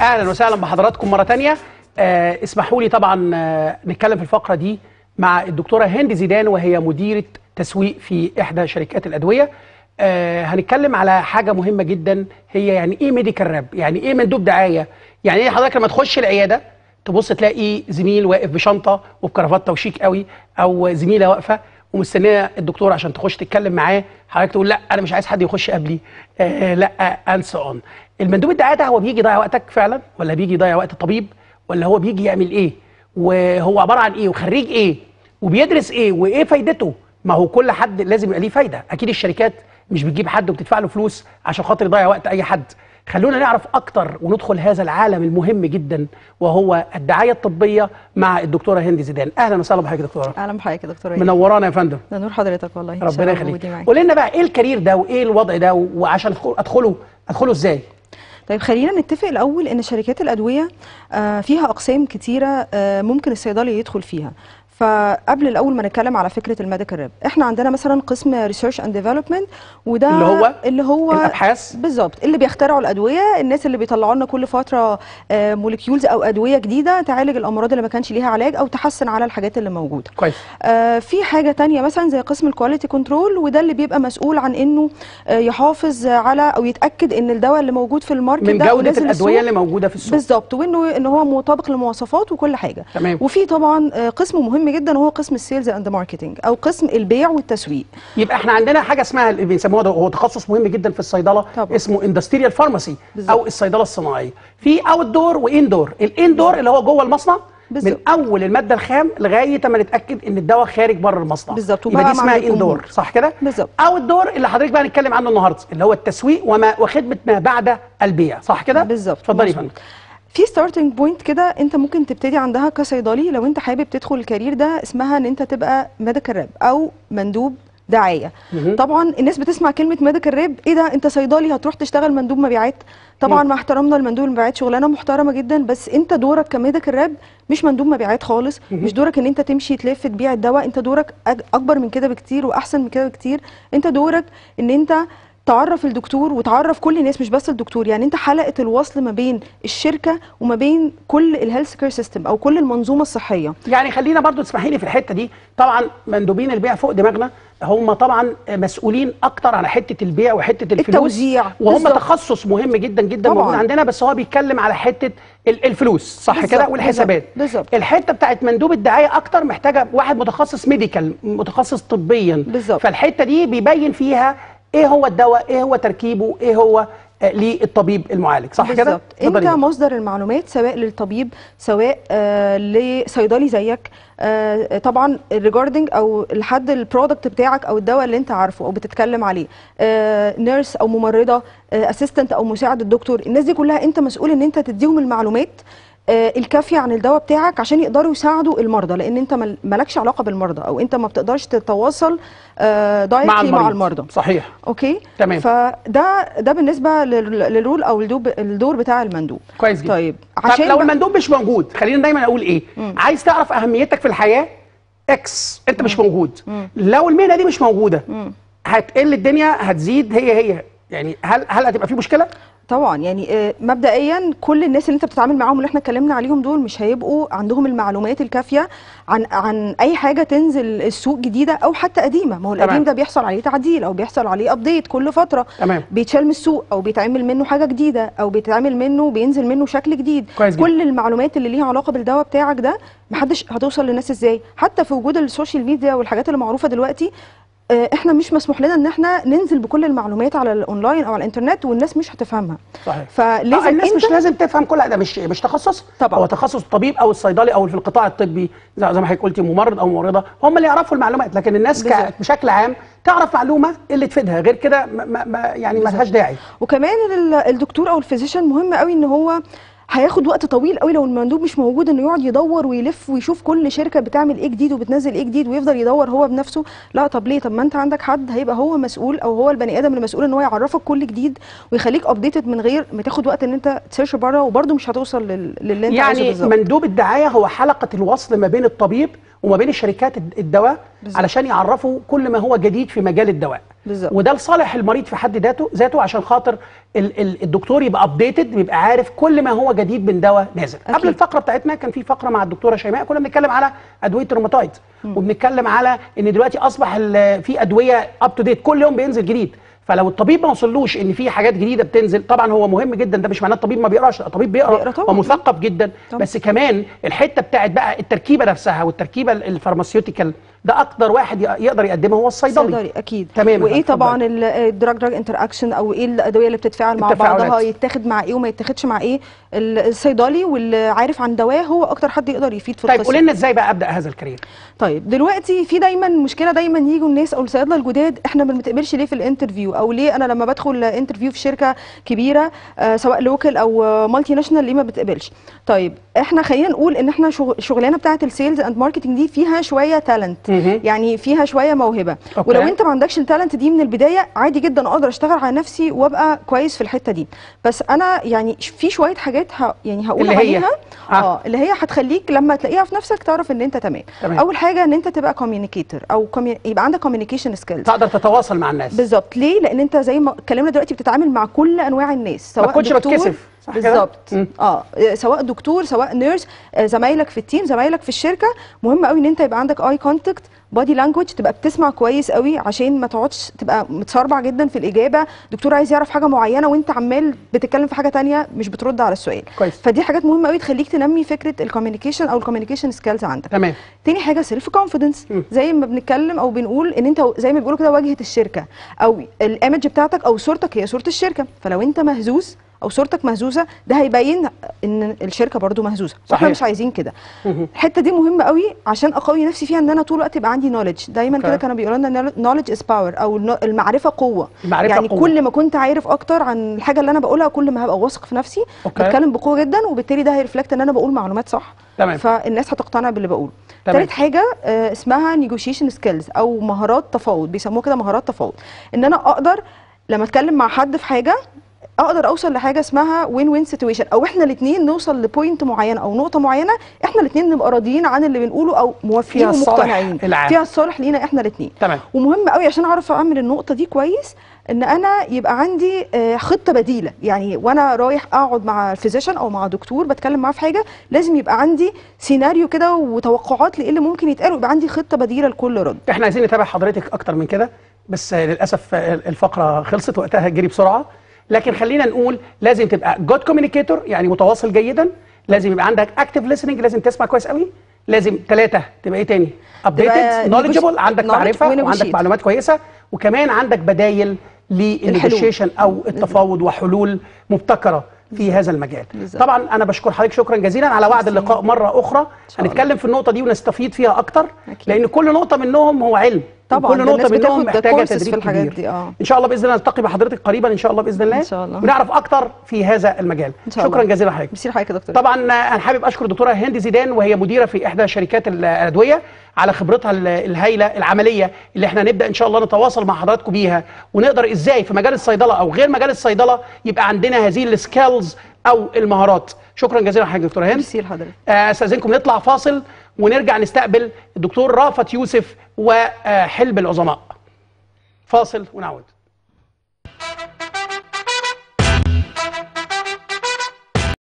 أهلا وسهلا بحضراتكم مرة تانية. آه اسمحوا لي طبعا آه نتكلم في الفقرة دي مع الدكتورة هند زيدان وهي مديرة تسويق في إحدى شركات الأدوية. آه هنتكلم على حاجة مهمة جدا هي يعني إيه ميديكال راب يعني إيه مندوب دعاية؟ يعني إيه حضرتك لما تخش العيادة تبص تلاقي زميل واقف بشنطة وبكرافته وشيك قوي أو زميلة واقفة ومستنية الدكتور عشان تخش تتكلم معاه حضرتك تقول لا أنا مش عايز حد يخش قبلي. آه لا انسى اون المندوب الدعاية ده هو بيجي يضيع وقتك فعلا؟ ولا بيجي يضيع وقت الطبيب؟ ولا هو بيجي يعمل إيه؟ وهو عبارة عن إيه؟ وخريج إيه؟ وبيدرس إيه؟ وإيه فايدته؟ ما هو كل حد لازم يبقى ليه فايدة. أكيد الشركات مش بتجيب حد وبتدفع له فلوس عشان خاطر يضيع وقت أي حد. خلونا نعرف أكتر وندخل هذا العالم المهم جدا وهو الدعاية الطبية مع الدكتورة هند زيدان. أهلا وسهلا بحضرتك يا دكتورة. أهلا بحضرتك يا دكتورة. إيه. منورانا يا فندم. ده نور حضرتك والله ربنا يخليك. قول لنا بقى إيه ال career ده وإيه الوضع ده وعشان أدخل- ادخله أدخله إزاي؟ طيب خلينا نتفق الأول إن شركات الأدوية آه، فيها أقسام كتيرة آه، ممكن الصيدلي يدخل فيها. فقبل الأول ما نتكلم على فكرة ال medical rep إحنا عندنا مثلا قسم research and development وده اللي هو اللي هو الأبحاث؟ بالظبط اللي بيخترعوا الأدوية الناس اللي بيطلعوا لنا كل فترة molecules أو أدوية جديدة تعالج الأمراض اللي ما كانش ليها علاج أو تحسن على الحاجات اللي موجودة. كويس. آه، في حاجة تانية مثلا زي قسم ال quality control وده اللي بيبقى مسؤول عن إنه آه، يحافظ على أو يتأكد إن الدواء اللي موجود في ال market من ده جودة الأدوية اللي موجودة في السوق. بالظبط وإنه ان هو مطابق للمواصفات وكل حاجة. تمام. وفي طبعا آه، قسم مهم جدا وهو قسم ال sales and marketing أو قسم البيع والتسويق يبقى إحنا عندنا حاجة اسمها اللي بيسموها ده هو تخصص مهم جدا في الصيدلة طبعا. اسمه industrial pharmacy. أو الصيدلة الصناعية في outdoor و indoor ال indoor اللي هو جوه المصنع من بالظبط. أول المادة الخام لغاية ما نتأكد إن الدواء خارج بره المصنع بالظبط، يبقى دي اسمها indoor صح كده بالظبط. outdoor اللي حضرتك بقى هنتكلم عنه النهارده اللي هو التسويق وما وخدمة ما بعد البيع صح كده بالظبط اتفضلي يا. فندم في starting point كده انت ممكن تبتدي عندها كصيدلي لو انت حابب تدخل ال career ده اسمها ان انت تبقى medical rep أو مندوب دعايه. طبعا الناس بتسمع كلمة medical rep إيه ده انت صيدلي هتروح تشتغل مندوب مبيعات طبعا. مع احترامنا لمندوب المبيعات شغلانة محترمة جدا بس انت دورك ك medical rep مش مندوب مبيعات خالص. مش دورك ان انت تمشي تلف تبيع الدواء انت دورك أكبر من كده بكتير وأحسن من كده بكتير انت دورك ان انت تعرف الدكتور وتعرف كل الناس مش بس الدكتور يعني انت حلقة الوصل ما بين الشركة وما بين كل ال healthcare system أو كل المنظومة الصحية يعني خلينا برضو تسمحي لي في الحتة دي طبعا مندوبين البيع فوق دماغنا هم طبعا مسؤولين أكتر عن حتة البيع وحتة الفلوس التوزيع وهم بالظبط. تخصص مهم جدا جدا. موجود عندنا بس هو بيتكلم على حتة ال- الفلوس صح كده والحسابات بالظبط. الحتة بتاعت مندوب الدعاية أكتر محتاجة واحد متخصص medical متخصص طبيا بالظبط. فالحتة دي بيبين فيها إيه هو الدواء؟ إيه هو تركيبه؟ إيه هو آه، للطبيب المعالج؟ صح كده؟ بالظبط. أنت. مصدر المعلومات سواء للطبيب سواء آه لصيدلي زيك. آه طبعا regarding أو لحد ال product بتاعك أو الدواء اللي أنت عارفه أو بتتكلم عليه. آه nurse أو ممرضة assistant أو مساعد الدكتور. الناس دي كلها أنت مسؤول إن أنت تديهم المعلومات. آه، الكافية عن الدواء بتاعك عشان يقدروا يساعدوا المرضى لأن أنت مالكش علاقة بالمرضى أو أنت ما بتقدرش تتواصل مع directly المريض. مع المرضى. صحيح. أوكي؟ تمام. فده ده بالنسبة لل- لل role أو الدور بتاع المندوب. كويس جدا. طيب عشان لو المندوب مش موجود خلينا دايما أقول إيه؟ مم. عايز تعرف أهميتك في الحياة؟ إكس أنت مش موجود. مم. لو المهنة دي مش موجودة مم. هتقل الدنيا هتزيد هي هي. يعني هل هل هتبقى في مشكلة؟ طبعا. يعني آه، مبدئيا كل الناس اللي انت بتتعامل معاهم اللي إحنا اتكلمنا عليهم دول مش هيبقوا عندهم المعلومات الكافية عن عن أي حاجة تنزل السوق جديدة أو حتى قديمة. ما هو. القديم ده بيحصل عليه تعديل أو بيحصل عليه update كل فترة. تمام. بيتشال من السوق أو بيتعمل منه حاجة جديدة أو بيتعمل منه بينزل منه شكل جديد. كويس جدا. كل المعلومات اللي ليها علاقة بالدواء بتاعك ده محدش هتوصل للناس إزاي؟ حتى في وجود ال social media والحاجات اللي معروفه دلوقتي إحنا مش مسموح لنا إن إحنا ننزل بكل المعلومات على الأونلاين أو على الإنترنت والناس مش هتفهمها. صحيح. فلازم آه، الناس انت مش لازم تفهم كل ده مش مش تخصص. طبعا. هو تخصص الطبيب أو الصيدلي أو في القطاع الطبي زي ما حضرتك قلتي ممرض أو ممرضه هم اللي يعرفوا المعلومات لكن الناس ك... بشكل عام تعرف معلومة اللي تفيدها. غير كده ما... ما... يعني ما. لهاش داعي. وكمان ال- الدكتور أو ال physician مهم قوي إن هو هياخد وقت طويل قوي لو المندوب مش موجود انه يقعد يدور ويلف ويشوف كل شركة بتعمل إيه جديد وبتنزل إيه جديد ويفضل يدور هو بنفسه. لا طب ليه؟ طب ما انت عندك حد هيبقى هو مسؤول أو هو البني آدم المسؤول ان هو يعرفك كل جديد ويخليك updated من غير ما تاخد وقت ان انت تسيرش بره وبرده مش هتوصل لل- للي انت عايزه يعني بالظبط. مندوب الدعاية هو حلقة الوصل ما بين الطبيب وما بين الشركات الد- الدواء بالظبط. علشان يعرفوا كل ما هو جديد في مجال الدواء بالظبط. وده لصالح المريض في حد ذاته ذاته عشان خاطر ال ال الدكتور يبقى updated بيبقى عارف كل ما هو جديد من دواء نازل أكيد. قبل الفقرة بتاعتنا كان في فقرة مع الدكتورة شيماء كنا بنتكلم على أدوية الروماتويد وبنتكلم على إن دلوقتي أصبح في أدوية up to date كل يوم بينزل جديد فلو الطبيب ما وصلوش ان في حاجات جديدة بتنزل طبعا هو مهم جدا ده مش معناه الطبيب ما بيقراش الطبيب بيقرأ. ومثقف جدا طبعاً. بس كمان الحتة بتاعت بقى التركيبة نفسها والتركيبة ال- ال pharmaceutical ده أكتر واحد يقدر يقدمه هو الصيدلي صيدلي أكيد تمام وإيه. طبعا ال drug drug interaction أو إيه الأدوية اللي بتتفاعل مع. بعضها يتاخد مع إيه وما يتاخدش مع إيه ال- الصيدلي واللي عارف عن دواه هو أكتر حد يقدر يفيد في طيب قولي لنا إزاي بقى أبدأ هذا ال career طيب دلوقتي في دايما مشكلة دايما يجوا الناس أو الصيادلة الجداد إحنا ما بنتقبلش ليه في ال interview أو ليه أنا لما بدخل interview في شركة كبيرة آه سواء local أو multinational ليه ما بتقبلش طيب إحنا خلينا نقول إن إحنا شغ- شغلانة بتاعة ال sales and marketing دي فيها شوية talent. يعني فيها شوية موهبة أوكي. ولو أنت ما عندكش ال talent دي من البداية عادي جدا أقدر أشتغل على نفسي وأبقى كويس في الحتة دي بس أنا يعني في شوية حاجات ه... يعني هقول اللي هي؟ عليها آه. آه اللي هي هتخليك لما تلاقيها في نفسك تعرف إن أنت تمام تمام. أول حاجة إن أنت تبقى communicator أو commu- يبقى عندك communication skills تقدر تتواصل مع الناس بالظبط ليه لأن أنت زي ما اتكلمنا دلوقتي بتتعامل مع كل أنواع الناس سواء تكونش دكتور بتكسف، صح؟ بالظبط. آه سواء دكتور سواء nurse آه، زمايلك في ال team زمايلك في الشركة مهم قوي إن أنت يبقى عندك eye contact body language تبقى بتسمع كويس قوي عشان ما تقعدش تبقى متسربع جدا في الإجابة دكتور عايز يعرف حاجة معينة وأنت عمال بتتكلم في حاجة تانية مش بترد على السؤال كويس. فدي حاجات مهمة قوي تخليك تنمي فكرة ال communication أو ال communication skills عندك تمام تاني حاجة self confidence. زي ما بنتكلم أو بنقول إن أنت زي ما بيقولوا كده واجهة الشركة أو ال image بتاعتك أو صورتك هي صورة الشركة فلو أنت مهزوز أو صورتك مهزوزة ده هيبين إن الشركة برضو مهزوزة صحيح. وإحنا مش عايزين كده. الحتة دي مهمة قوي عشان أقوي نفسي فيها إن أنا طول الوقت يبقى عندي knowledge دايما. كده كانوا بيقولوا لنا knowledge is power أو المعرفة قوة المعرفة يعني قوة. كل ما كنت عارف أكتر عن الحاجة اللي أنا بقولها كل ما هبقى واثق في نفسي. بتكلم بقوة جدا وبالتالي ده هي reflect إن أنا بقول معلومات صح تمام. فالناس هتقتنع باللي بقوله. تالت حاجة آه، اسمها negotiation skills أو مهارات تفاوض بيسموها كده مهارات تفاوض إن أنا أقدر لما أتكلم مع حد في حاجة أقدر أوصل لحاجة اسمها win win situation أو إحنا الاثنين نوصل ل point معينه أو نقطة معينة إحنا الاثنين نبقى راضيين عن اللي بنقوله أو موافقين ومقتنعين. فيها الصالح لينا إحنا الاثنين تمام. ومهم قوي عشان أعرف أعمل النقطة دي كويس إن أنا يبقى عندي آه، خطة بديلة. يعني وأنا رايح أقعد مع ال physician أو مع دكتور بتكلم معاه في حاجة لازم يبقى عندي سيناريو كده وتوقعات لإيه اللي ممكن يتقال ويبقى عندي خطة بديلة لكل رد. إحنا عايزين نتابع حضرتك أكتر من كده بس للأسف آه، الفقرة خلصت وقتها جري بسرعة. لكن خلينا نقول لازم تبقى good communicator يعني متواصل جيدا لازم يبقى عندك active listening لازم تسمع كويس قوي لازم ثلاثة تبقى إيه تاني updated negotiate- عندك معرفة وعندك. معلومات كويسة وكمان عندك بدايل للنيجوشيشن أو التفاوض وحلول مبتكرة في هذا المجال بالظبط. طبعا أنا بشكر حضرتك شكرا جزيلا على وعد. اللقاء مرة أخرى. هنتكلم في النقطة دي ونستفيد فيها أكتر أكيد. لأن كل نقطة منهم هو علم طبعاً، كل نقطة منهم محتاجه courses في تدريب الحاجات كبير. دي، آه. إن شاء الله بإذن الله نلتقي بحضرتك قريبا إن شاء الله بإذن الله. إن شاء الله. ونعرف أكتر في هذا المجال. إن شاء شكرا الله. جزيلا لحضرتك ميرسي لحضرتك يا دكتور. طبعا أنا حابب أشكر الدكتورة هند زيدان وهي مديرة في إحدى شركات الأدوية على خبرتها ال- الهائله العملية اللي إحنا نبدأ إن شاء الله نتواصل مع حضراتكم بيها. ونقدر إزاي في مجال الصيدلة أو غير مجال الصيدلة يبقى عندنا هذه ال skills أو المهارات. شكرا جزيلا لحضرتك دكتورة هند. ميرسي لحضرتك آه، أستأذنكم نطلع فاصل. ونرجع نستقبل الدكتور رافت يوسف وحلب العظماء. فاصل ونعود.